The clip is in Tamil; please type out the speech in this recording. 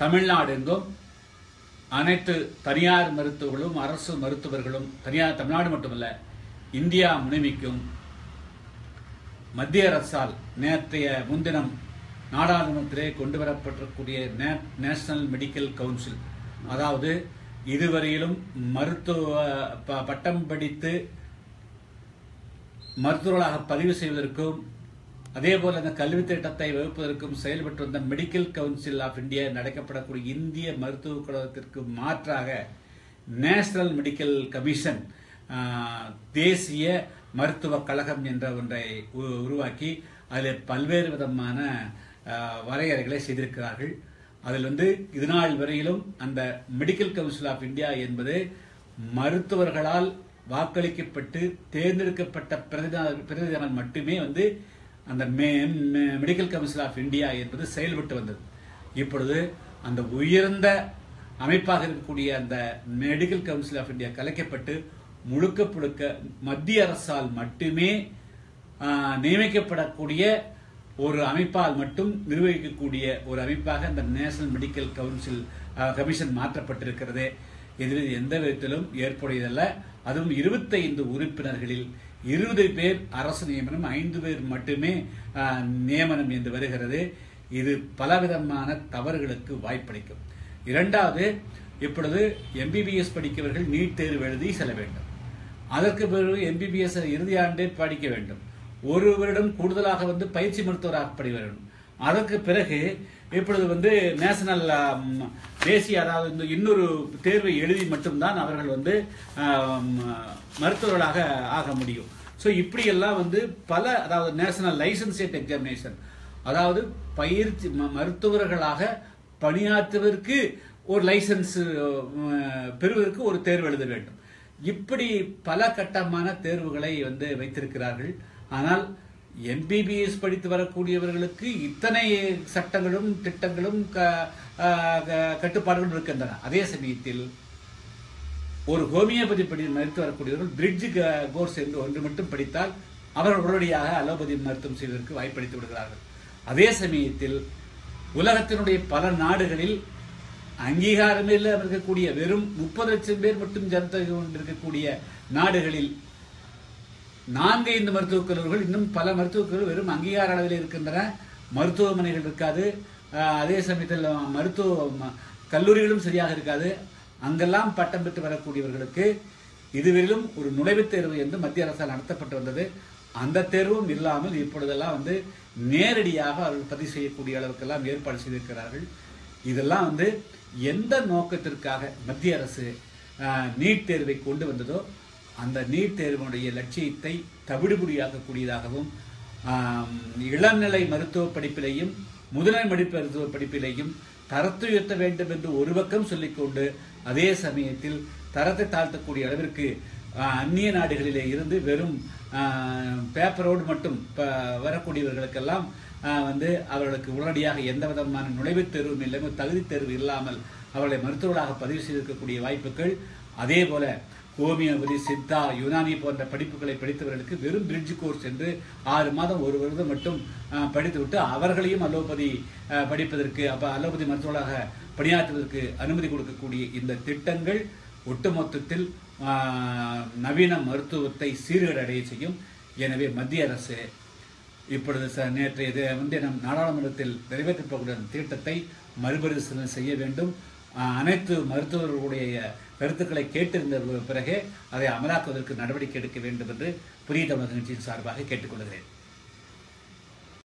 தமிழ்நாடு எங்கும் அனைத்து தனியார் மருத்துவர்களும் அரசு மருத்துவர்களும் தனியார் தமிழ்நாடு மட்டுமல்ல இந்தியா முழுமைக்கும் மத்திய அரசால் நேற்றைய முன்தினம் நாடாளுமன்றத்திலே கொண்டு வரப்பட்டிருக்கூடிய நே- நேஷனல் மெடிக்கல் கவுன்சில் அதாவது இதுவரையிலும் மருத்துவ ப- பட்டம் படித்து மருத்துவர்களாக பதிவு செய்வதற்கும் அதே போல அந்த கல்வி திட்டத்தை வகுப்பதற்கும் செயல்பட்டு வந்த மெடிக்கல் கவுன்சில் ஆஃப் இந்தியா நடக்கப்படக்கூடிய இந்திய மருத்துவக் கழகத்திற்கு மாற்றாக நேஷனல் மெடிக்கல் கமிஷன் தேசிய மருத்துவக் கழகம் என்ற ஒன்றை உ- உருவாக்கி அதில் பல்வேறு விதமான வரையறைகளை செய்திருக்கிறார்கள். அதில் வந்து இதுநாள் வரையிலும் அந்த மெடிக்கல் கவுன்சில் ஆஃப் இந்தியா என்பது மருத்துவர்களால் வாக்களிக்கப்பட்டு தேர்ந்தெடுக்கப்பட்ட பிரதிநிதிகள் மட்டுமே வந்து அந்த மெடிக்கல் கவுன்சில் ஆஃப் இந்தியா என்பது செயல்பட்டு வந்தது. இப்பொழுது அந்த உயர்ந்த அமைப்பாக இருக்கக்கூடிய அந்த மெடிக்கல் கவுன்சில் ஆஃப் இந்தியா கலைக்கப்பட்டு முழுக்க முழுக்க மத்திய அரசால் மட்டுமே நியமிக்கப்படக்கூடிய ஒரு அமைப்பால் மட்டும் நிர்வகிக்கக்கூடிய ஒரு அமைப்பாக அந்த நேஷனல் மெடிக்கல் கவுன்சில் கமிஷன் மாற்றப்பட்டிருக்கிறது. இதில் எந்த விதத்திலும் ஏற்புடையதல்ல. அதுவும் 25 உறுப்பினர்களில் இருபது பேர் அரசு நியமனம் ஐந்து பேர் மட்டுமே ஆஹ், நியமனம் என்று வருகிறது. இது பலவிதமான தவறுகளுக்கு வாய்ப்பளிக்கும். இரண்டாவது இப்பொழுது எம்பிபிஎஸ் படிக்கவர்கள் நீட் தேர்வு எழுதி செல்ல வேண்டும். அதற்கு பிறகு எம்பிபிஎஸ் இறுதி ஆண்டே படிக்க வேண்டும். ஒரு வருடம் கூடுதலாக வந்து பயிற்சி மருத்துவராக படி வேண்டும். அதற்கு பிறகு இப்பொழுது வந்து நேஷனல் தேசிய அதாவது இந்த இன்னொரு தேர்வை எழுதி மட்டும்தான் அவர்கள் வந்து மருத்துவர்களாக ஆக முடியும். ஸோ இப்படியெல்லாம் வந்து பல அதாவது நேஷனல் லைசன்சேட் எக்ஸாமினேஷன் அதாவது பயிற்சி ம- மருத்துவர்களாக பணியாற்றுவதற்கு ஒரு லைசன்ஸ் பெறுவதற்கு ஒரு தேர்வு எழுத வேண்டும். இப்படி பல கட்டமான தேர்வுகளை வந்து வைத்திருக்கிறார்கள். ஆனால் எம்பிபிஎஸ் படித்து வரக்கூடியவர்களுக்கு இத்தனை சட்டங்களும் திட்டங்களும் க- க- கட்டுப்பாடுகளும் இருக்கின்றன. அதே சமயத்தில் ஒரு ஹோமியோபதி படி மருத்துவ வரக்கூடியவர்கள் பிரிட்ஜ் கோர்ஸ் என்று ஒன்று மட்டும் படித்தால் அவர்கள் உடனடியாக அலோபதி மருத்துவம் செய்வதற்கு வாய்ப்பளித்து விடுகிறார்கள். அதே சமயத்தில் உலகத்தினுடைய பல நாடுகளில் அங்கீகாரமில்லாமல் இருக்கக்கூடிய வெறும் முப்பது லட்சம் பேர் மட்டும் ஜனத்தொகை கொண்டிருக்கக்கூடிய நாடுகளில் நான்கு ஐந்து மருத்துவக் கல்லூரிகள் இன்னும் பல மருத்துவக் கல்லூரி வெறும் அங்கீகார அளவில் இருக்கின்றன. மருத்துவமனைகள் இருக்காது. அதே சமயத்தில் மருத்துவ ம- கல்லூரிகளும் சரியாக இருக்காது. அங்கெல்லாம் பட்டம் பெற்று வரக்கூடியவர்களுக்கு இதுவரையிலும் ஒரு நுழைவுத் தேர்வு என்று மத்திய அரசால் நடத்தப்பட்டு வந்தது. அந்த தேர்வும் இல்லாமல் இப்பொழுதெல்லாம் வந்து நேரடியாக அவர்கள் பதிவு செய்யக்கூடிய அளவுக்கெல்லாம் ஏற்பாடு செய்திருக்கிறார்கள். இதெல்லாம் வந்து எந்த நோக்கத்திற்காக மத்திய அரசு நீட் தேர்வை கொண்டு வந்ததோ அந்த நீட் தேர்வினுடைய லட்சியத்தை தவிடுபடியாக்கக்கூடியதாகவும் இளநிலை மருத்துவ படிப்பிலையும் முதுநிலை மருத்துவ படிப்பிலையும் தரத்தை உயர்த்த வேண்டும் என்று ஒரு பக்கம் சொல்லிக்கொண்டு அதே சமயத்தில் தரத்தை தாழ்த்தக்கூடிய அளவிற்கு அந்நிய நாடுகளிலே இருந்து வெறும் பேப்பரோடு மட்டும் ப- வரக்கூடியவர்களுக்கெல்லாம் வந்து அவர்களுக்கு உடனடியாக எந்த விதமான நுழைவுத் தேர்வும் இல்லாமல் தகுதி தேர்வு இல்லாமல் அவர்களை மருத்துவர்களாக பதிவு செய்திருக்கக்கூடிய வாய்ப்புகள் அதே போல ஹோமியோபதி சித்தா யுனானி போன்ற படிப்புகளை படித்தவர்களுக்கு வெறும் பிரிட்ஜ் கோர்ஸ் என்று ஆறு மாதம் ஒரு வருடம் மட்டும் படித்துவிட்டு அவர்களையும் அலோபதி படிப்பதற்கு அப்போ அலோபதி மருத்துவராக பணியாற்றுவதற்கு அனுமதி கொடுக்கக்கூடிய இந்த திட்டங்கள் ஒட்டுமொத்தத்தில் நவீன மருத்துவத்தை சீர்கேடடைய செய்யும். எனவே மத்திய அரசு இப்பொழுது ச- நேற்றைய வந்து நம் நாடாளுமன்றத்தில் நிறைவேற்றப்படக்கூடிய அந்த திட்டத்தை மறுபரிசீலனை செய்ய வேண்டும். அனைத்து மருத்துவர்களுடைய கருத்துக்களை கேட்டிருந்த பிறகே அதை அமலாக்குவதற்கு நடவடிக்கை எடுக்க வேண்டும் என்று புதிய தமிழக நிகழ்ச்சியின் சார்பாக கேட்டுக்கொள்கிறேன்.